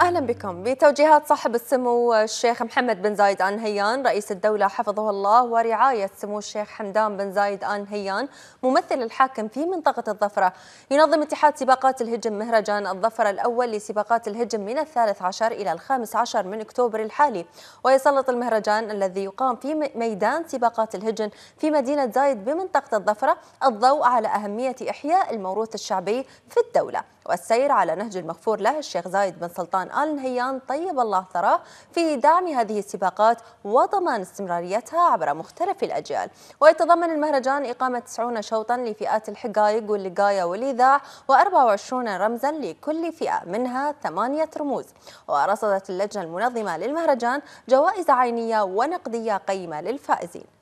أهلا بكم. بتوجيهات صاحب السمو الشيخ محمد بن زايد ال نهيان رئيس الدولة حفظه الله ورعاية سمو الشيخ حمدان بن زايد ال نهيان ممثل الحاكم في منطقة الظفرة. ينظم اتحاد سباقات الهجم مهرجان الظفره الأول لسباقات الهجم من الثالث عشر إلى الخامس عشر من أكتوبر الحالي. ويسلط المهرجان الذي يقام في ميدان سباقات الهجن في مدينة زايد بمنطقة الظفرة الضوء على أهمية إحياء الموروث الشعبي في الدولة. والسير على نهج المغفور له الشيخ زايد بن سلطان آل نهيان. طيب الله ثراه في دعم هذه السباقات وضمان استمراريتها عبر مختلف الأجيال. ويتضمن المهرجان إقامة 90 شوطا لفئات الحقائق واللقاية والإذاع و24 رمزا لكل فئة منها ثمانية رموز. ورصدت اللجنة المنظمة للمهرجان جوائز عينية ونقدية قيمة للفائزين.